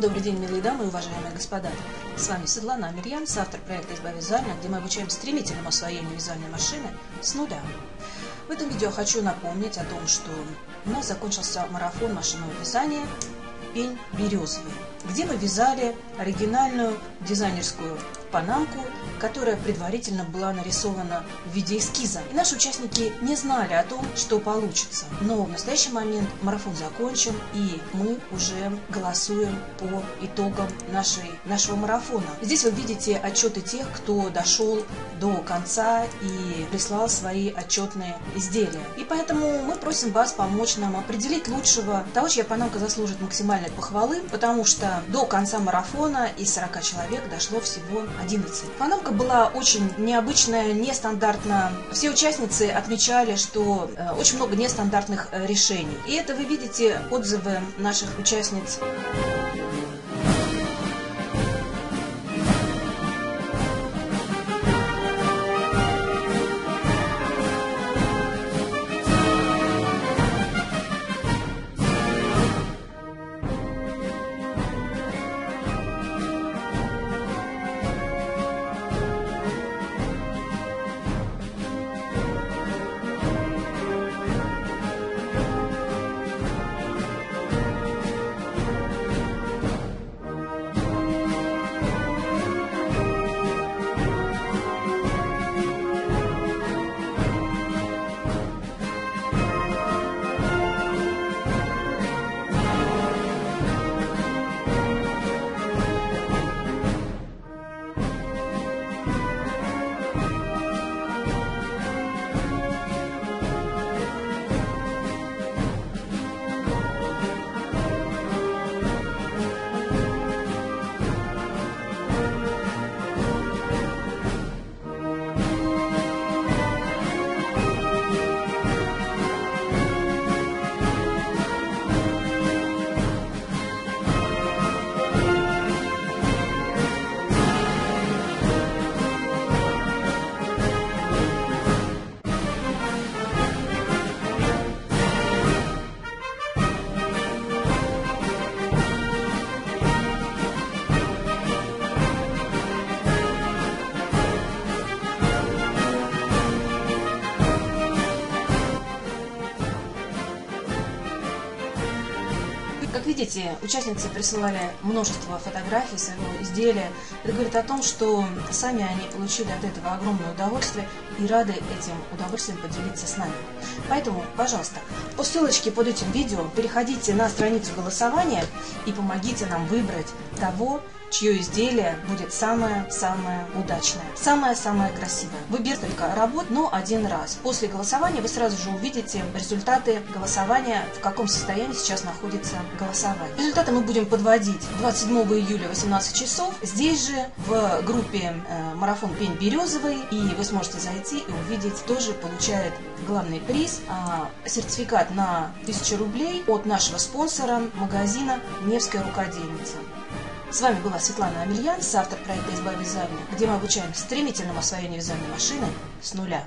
Добрый день, милые дамы и уважаемые господа. С вами Светлана Амельян, автор проекта «Изба вязания», где мы обучаем стремительному освоению вязания машины с нуля. В этом видео хочу напомнить о том, что у нас закончился марафон машинного вязания «Пень березовый», где мы вязали оригинальную дизайнерскую панамку, которая предварительно была нарисована в виде эскиза. И наши участники не знали о том, что получится. Но в настоящий момент марафон закончен, и мы уже голосуем по итогам нашей, нашего марафона. Здесь вы видите отчеты тех, кто дошел до конца и прислал свои отчетные изделия. И поэтому мы просим вас помочь нам определить лучшего, того, чья панамка заслужит максимальной похвалы, потому что до конца марафона из 40 человек дошло всего 11. Панамка была очень необычная, нестандартная. Все участницы отмечали, что э, очень много нестандартных э, решений. И это вы видите отзывы наших участниц. Как видите, участницы присылали множество фотографий своего изделия. Это говорит о том, что сами они получили от этого огромное удовольствие и рады этим удовольствием поделиться с нами. Поэтому, пожалуйста, по ссылочке под этим видео переходите на страницу голосования и помогите нам выбрать того, чье изделие будет самое-самое удачное, самое-самое красивое. Выберите только работ, но один раз. После голосования вы сразу же увидите результаты голосования, в каком состоянии сейчас находится голосование. Результаты мы будем подводить 27 июля 18 часов. Здесь же в группе э, «Марафон Пень Березовый» и вы сможете зайти и увидеть, тоже получает главный приз, э, сертификат на 1000 рублей от нашего спонсора магазина «Невская рукодельница». С вами была Светлана Амельян, автор проекта «Изба вязания», где мы обучаем стремительному освоению вязания машины с нуля.